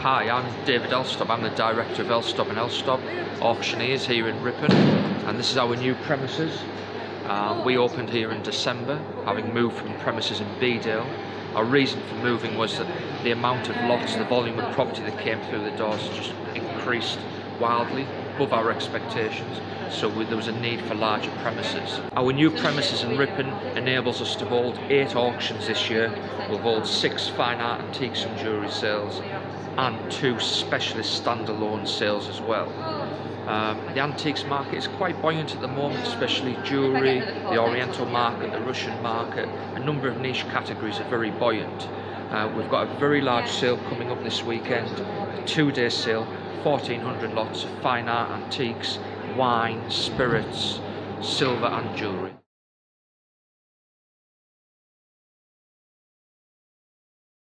Hi, I'm David Elstob. I'm the director of Elstob and Elstob Auctioneers here in Ripon, and this is our new premises. Um, we opened here in December, having moved from premises in Bedale. Our reason for moving was that the amount of lots, the volume of property that came through the doors just increased wildly, above our expectations, so there was a need for larger premises. Our new premises in Ripon enables us to hold eight auctions this year. We'll hold six fine art antiques and jewellery sales and two specialist standalone sales as well. Um, the antiques market is quite buoyant at the moment, especially jewellery, the oriental market, the Russian market. A number of niche categories are very buoyant. Uh, we've got a very large sale coming up this weekend, two-day sale, 1400 lots of fine art antiques, wine, spirits, silver and jewellery.